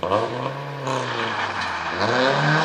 ああ。